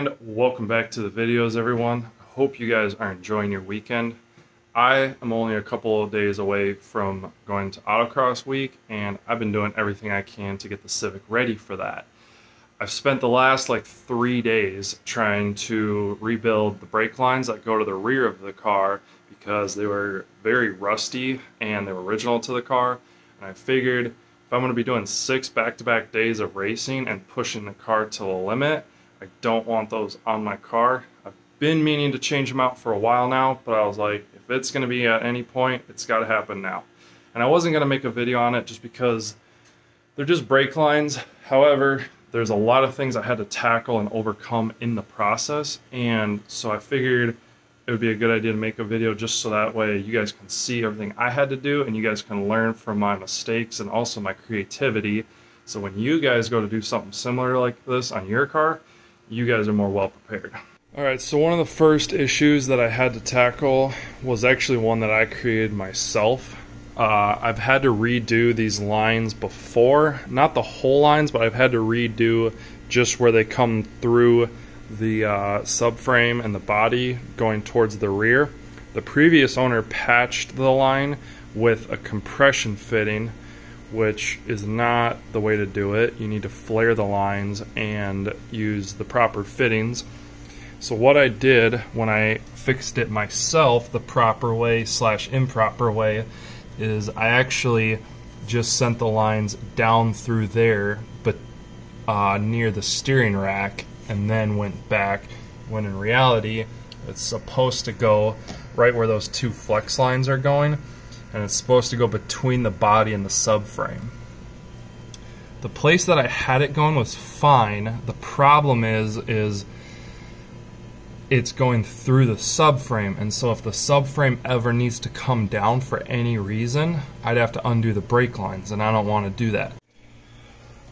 and welcome back to the videos everyone. Hope you guys are enjoying your weekend. I am only a couple of days away from going to autocross week and I've been doing everything I can to get the Civic ready for that. I've spent the last like three days trying to rebuild the brake lines that go to the rear of the car because they were very rusty and they were original to the car. And I figured if I'm going to be doing six back-to-back -back days of racing and pushing the car to the limit, I don't want those on my car. I've been meaning to change them out for a while now, but I was like, if it's going to be at any point, it's got to happen now. And I wasn't going to make a video on it just because they're just brake lines. However, there's a lot of things I had to tackle and overcome in the process. And so I figured it would be a good idea to make a video just so that way you guys can see everything I had to do and you guys can learn from my mistakes and also my creativity. So when you guys go to do something similar like this on your car, you guys are more well prepared. All right, so one of the first issues that I had to tackle was actually one that I created myself. Uh, I've had to redo these lines before, not the whole lines, but I've had to redo just where they come through the uh, subframe and the body going towards the rear. The previous owner patched the line with a compression fitting which is not the way to do it. You need to flare the lines and use the proper fittings. So what I did when I fixed it myself the proper way slash improper way is I actually just sent the lines down through there but uh, near the steering rack and then went back when in reality it's supposed to go right where those two flex lines are going and it's supposed to go between the body and the subframe. The place that I had it going was fine. The problem is is it's going through the subframe and so if the subframe ever needs to come down for any reason, I'd have to undo the brake lines and I don't want to do that.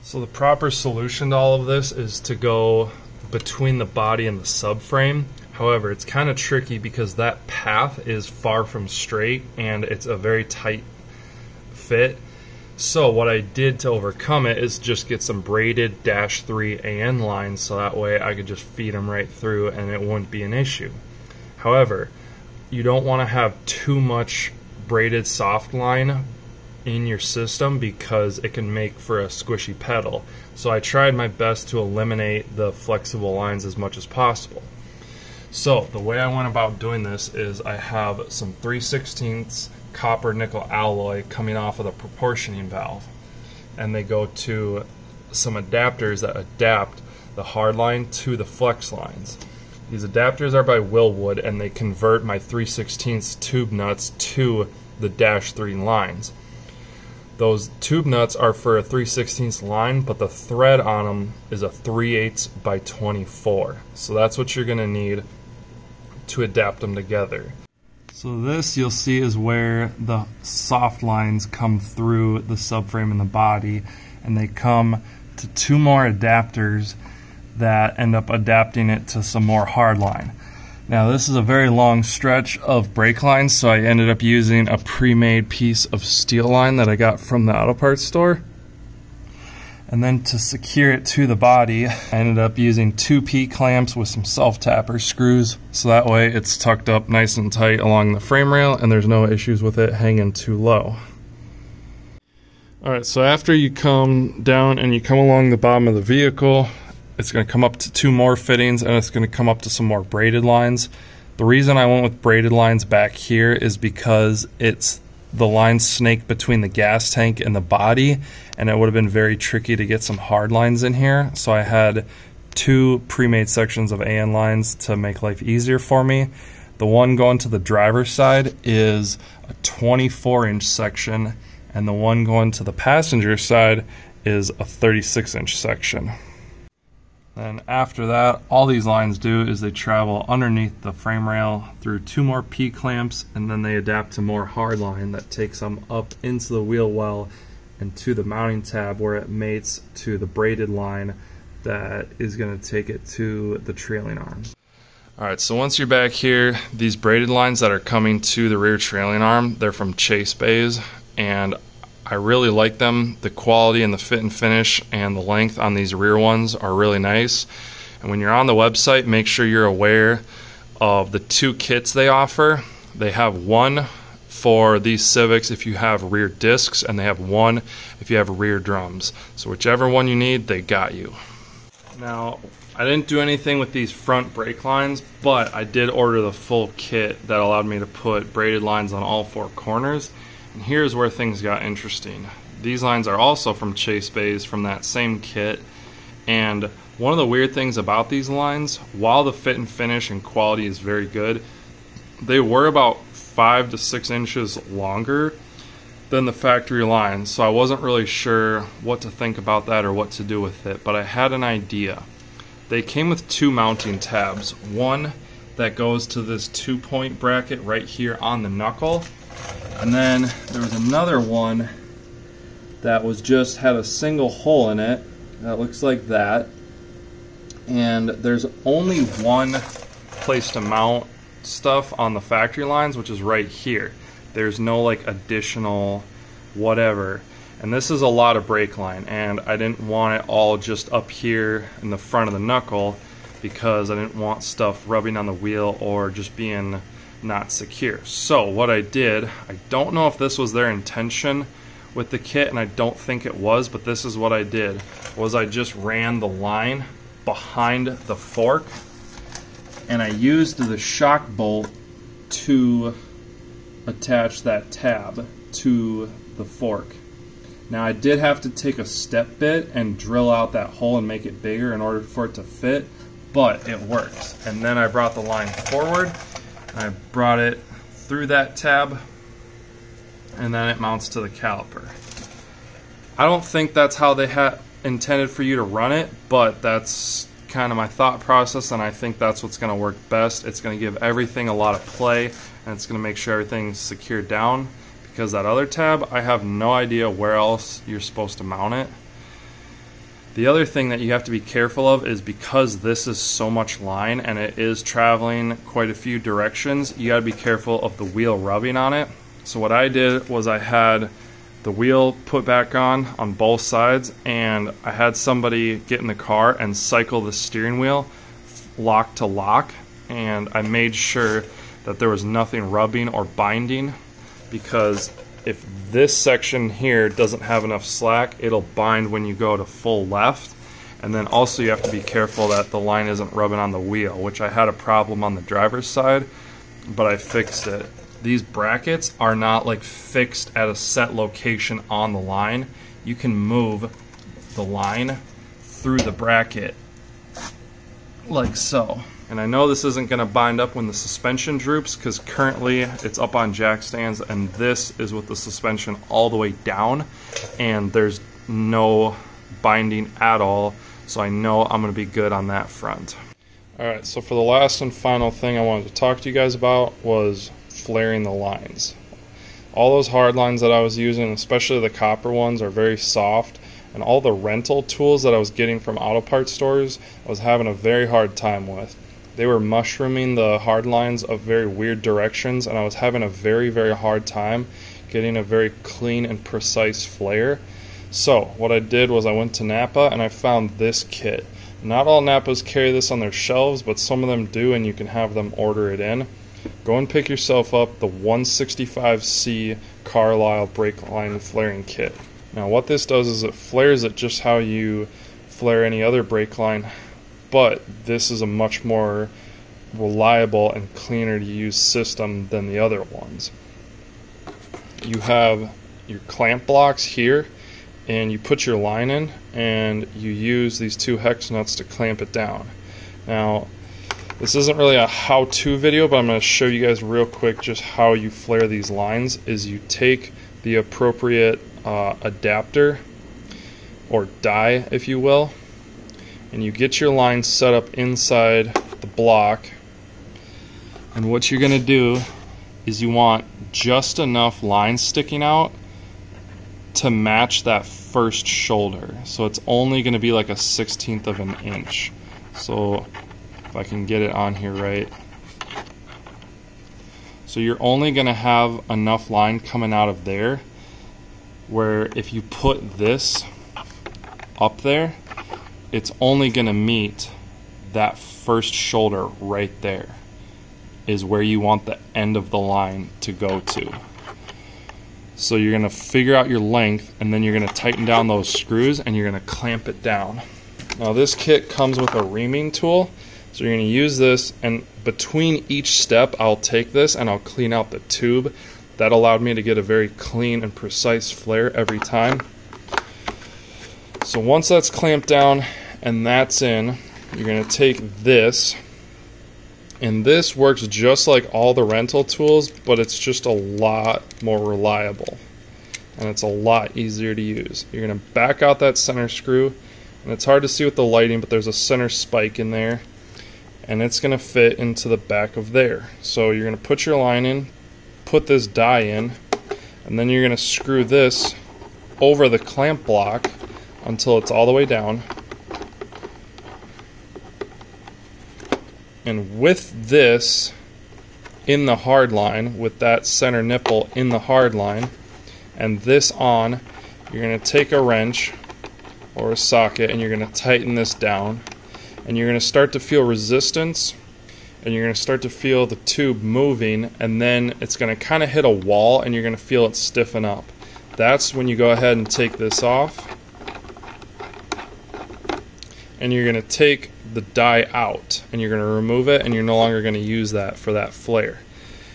So the proper solution to all of this is to go between the body and the subframe However, it's kind of tricky because that path is far from straight and it's a very tight fit. So what I did to overcome it is just get some braided dash 3 AN lines so that way I could just feed them right through and it wouldn't be an issue. However, you don't want to have too much braided soft line in your system because it can make for a squishy pedal. So I tried my best to eliminate the flexible lines as much as possible. So the way I went about doing this is I have some 3 16 copper nickel alloy coming off of the proportioning valve and they go to some adapters that adapt the hard line to the flex lines. These adapters are by Wilwood and they convert my 3 16 tube nuts to the dash 3 lines. Those tube nuts are for a 3 16 line, but the thread on them is a 3 8 by 24. So that's what you're going to need to adapt them together. So this you'll see is where the soft lines come through the subframe and the body and they come to two more adapters that end up adapting it to some more hard line. Now this is a very long stretch of brake lines so I ended up using a pre-made piece of steel line that I got from the auto parts store. And then to secure it to the body, I ended up using two P-clamps with some self-tapper screws. So that way it's tucked up nice and tight along the frame rail and there's no issues with it hanging too low. Alright, so after you come down and you come along the bottom of the vehicle, it's going to come up to two more fittings and it's going to come up to some more braided lines. The reason I went with braided lines back here is because it's the line snake between the gas tank and the body and it would have been very tricky to get some hard lines in here. So I had two pre-made sections of AN lines to make life easier for me. The one going to the driver's side is a 24 inch section and the one going to the passenger side is a 36 inch section then after that, all these lines do is they travel underneath the frame rail through two more P-clamps and then they adapt to more hard line that takes them up into the wheel well and to the mounting tab where it mates to the braided line that is going to take it to the trailing arm. Alright, so once you're back here, these braided lines that are coming to the rear trailing arm, they're from Chase Bays, and I really like them. The quality and the fit and finish and the length on these rear ones are really nice. And when you're on the website, make sure you're aware of the two kits they offer. They have one for these Civics if you have rear discs, and they have one if you have rear drums. So whichever one you need, they got you. Now, I didn't do anything with these front brake lines, but I did order the full kit that allowed me to put braided lines on all four corners. And here's where things got interesting. These lines are also from Chase Bays from that same kit. And one of the weird things about these lines, while the fit and finish and quality is very good, they were about five to six inches longer than the factory line. So I wasn't really sure what to think about that or what to do with it, but I had an idea. They came with two mounting tabs. One that goes to this two point bracket right here on the knuckle. And then there was another one that was just had a single hole in it that looks like that. And there's only one place to mount stuff on the factory lines, which is right here. There's no like additional whatever. And this is a lot of brake line, and I didn't want it all just up here in the front of the knuckle because I didn't want stuff rubbing on the wheel or just being not secure. So what I did, I don't know if this was their intention with the kit, and I don't think it was, but this is what I did, was I just ran the line behind the fork, and I used the shock bolt to attach that tab to the fork. Now I did have to take a step bit and drill out that hole and make it bigger in order for it to fit, but it works. And then I brought the line forward, I brought it through that tab, and then it mounts to the caliper. I don't think that's how they had intended for you to run it, but that's kind of my thought process, and I think that's what's going to work best. It's going to give everything a lot of play, and it's going to make sure everything's secured down because that other tab, I have no idea where else you're supposed to mount it. The other thing that you have to be careful of is because this is so much line and it is traveling quite a few directions, you got to be careful of the wheel rubbing on it. So what I did was I had the wheel put back on on both sides and I had somebody get in the car and cycle the steering wheel lock to lock and I made sure that there was nothing rubbing or binding because if this section here doesn't have enough slack, it'll bind when you go to full left. And then also you have to be careful that the line isn't rubbing on the wheel, which I had a problem on the driver's side, but I fixed it. These brackets are not like fixed at a set location on the line. You can move the line through the bracket like so. And I know this isn't going to bind up when the suspension droops because currently it's up on jack stands and this is with the suspension all the way down and there's no binding at all. So I know I'm going to be good on that front. Alright, so for the last and final thing I wanted to talk to you guys about was flaring the lines. All those hard lines that I was using, especially the copper ones, are very soft and all the rental tools that I was getting from auto parts stores, I was having a very hard time with. They were mushrooming the hard lines of very weird directions, and I was having a very, very hard time getting a very clean and precise flare. So, what I did was I went to Napa and I found this kit. Not all Napas carry this on their shelves, but some of them do, and you can have them order it in. Go and pick yourself up the 165C Carlyle brake line flaring kit. Now, what this does is it flares it just how you flare any other brake line but this is a much more reliable and cleaner to use system than the other ones. You have your clamp blocks here and you put your line in and you use these two hex nuts to clamp it down. Now this isn't really a how-to video but I'm going to show you guys real quick just how you flare these lines is you take the appropriate uh, adapter or die if you will and you get your line set up inside the block. And what you're going to do is you want just enough line sticking out to match that first shoulder. So it's only going to be like a 16th of an inch. So if I can get it on here right. So you're only going to have enough line coming out of there where if you put this up there it's only going to meet that first shoulder right there is where you want the end of the line to go to. So you're going to figure out your length and then you're going to tighten down those screws and you're going to clamp it down. Now this kit comes with a reaming tool. So you're going to use this and between each step I'll take this and I'll clean out the tube. That allowed me to get a very clean and precise flare every time. So once that's clamped down and that's in, you're going to take this and this works just like all the rental tools, but it's just a lot more reliable. And it's a lot easier to use. You're going to back out that center screw. And it's hard to see with the lighting, but there's a center spike in there. And it's going to fit into the back of there. So you're going to put your line in, put this die in, and then you're going to screw this over the clamp block until it's all the way down. And with this in the hard line, with that center nipple in the hard line, and this on, you're going to take a wrench or a socket and you're going to tighten this down. And you're going to start to feel resistance and you're going to start to feel the tube moving and then it's going to kind of hit a wall and you're going to feel it stiffen up. That's when you go ahead and take this off and you're going to take the die out and you're going to remove it and you're no longer going to use that for that flare.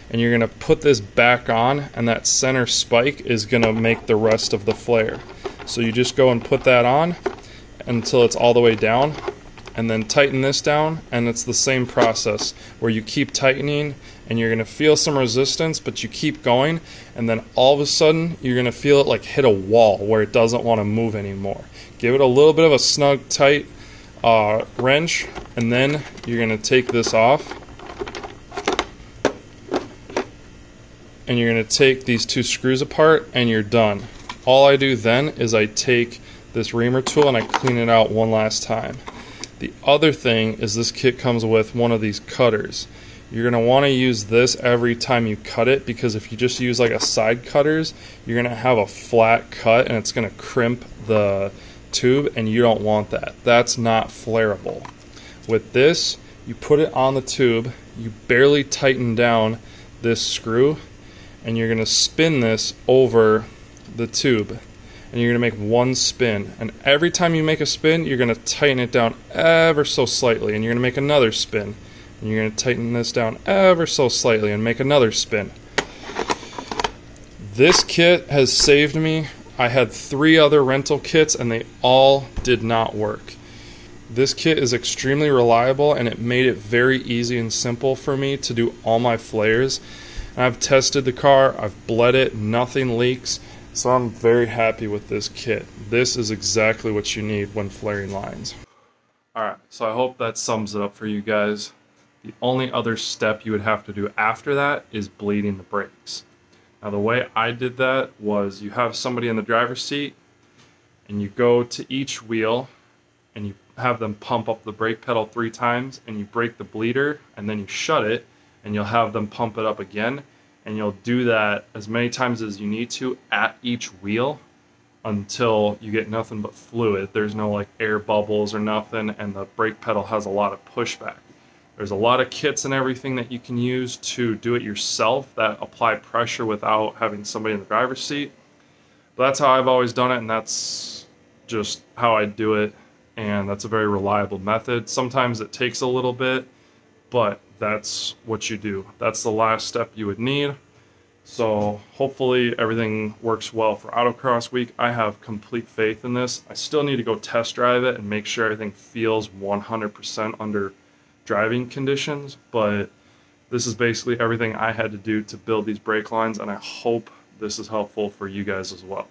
And you're going to put this back on and that center spike is going to make the rest of the flare. So you just go and put that on until it's all the way down and then tighten this down and it's the same process where you keep tightening and you're going to feel some resistance but you keep going and then all of a sudden you're going to feel it like hit a wall where it doesn't want to move anymore. Give it a little bit of a snug tight uh, wrench and then you're going to take this off and you're going to take these two screws apart and you're done. All I do then is I take this reamer tool and I clean it out one last time. The other thing is this kit comes with one of these cutters. You're going to want to use this every time you cut it because if you just use like a side cutters, you're going to have a flat cut and it's going to crimp the tube and you don't want that. That's not flareable. With this, you put it on the tube, you barely tighten down this screw, and you're going to spin this over the tube. And you're going to make one spin. And every time you make a spin, you're going to tighten it down ever so slightly. And you're going to make another spin. And you're going to tighten this down ever so slightly and make another spin. This kit has saved me I had three other rental kits and they all did not work. This kit is extremely reliable and it made it very easy and simple for me to do all my flares. I've tested the car, I've bled it, nothing leaks, so I'm very happy with this kit. This is exactly what you need when flaring lines. Alright, so I hope that sums it up for you guys. The only other step you would have to do after that is bleeding the brakes. Now the way I did that was you have somebody in the driver's seat and you go to each wheel and you have them pump up the brake pedal three times and you break the bleeder and then you shut it and you'll have them pump it up again and you'll do that as many times as you need to at each wheel until you get nothing but fluid. There's no like air bubbles or nothing and the brake pedal has a lot of pushback. There's a lot of kits and everything that you can use to do it yourself that apply pressure without having somebody in the driver's seat. But that's how I've always done it, and that's just how I do it. And that's a very reliable method. Sometimes it takes a little bit, but that's what you do. That's the last step you would need. So hopefully everything works well for Autocross Week. I have complete faith in this. I still need to go test drive it and make sure everything feels 100% under driving conditions, but this is basically everything I had to do to build these brake lines, and I hope this is helpful for you guys as well.